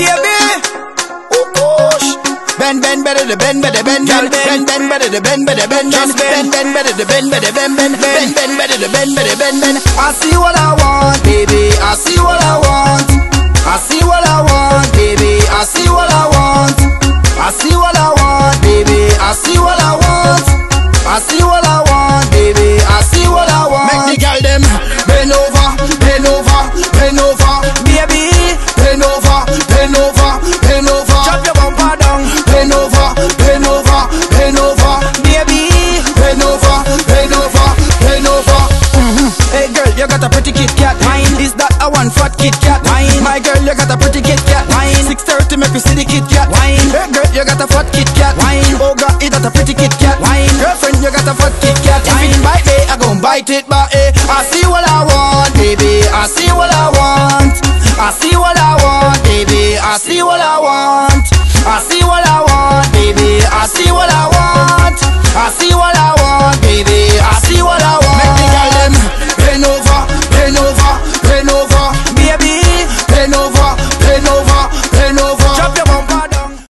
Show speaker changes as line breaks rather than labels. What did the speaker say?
baby. Bend, bend, better the bend, better bend, bend, bend, bend, better the bend, better bend, bend, bend, bend, better the bend, better bend, bend, bend, bend, better the bend, better bend, bend. I see what I want, baby. I see what I want. I see what I want, baby. I see what I want. I see what I want, baby. I see what I want. I see what I want, baby. I see what I want. Make the girl them bend over, bend over, bend over, baby bend over. Drop your bumper down. Bend over, bend over, bend over, baby. Bend over, bend over, bend over. Hey girl, you got a pretty Kit Kat. Wine is that a one fat Kit Kat? Wine, my girl, you got a pretty Kit Kat. Wine, six thirty, make me see the Kit Kat. Wine, hey girl, you got a fat Kit Kat. Wine, oh God, is that a pretty Kit Kat? Wine, girlfriend, you got a fat Kit Kat. If it bite me, I gon' bite it, but eh, I see what I want, baby. I see what I want. I see what I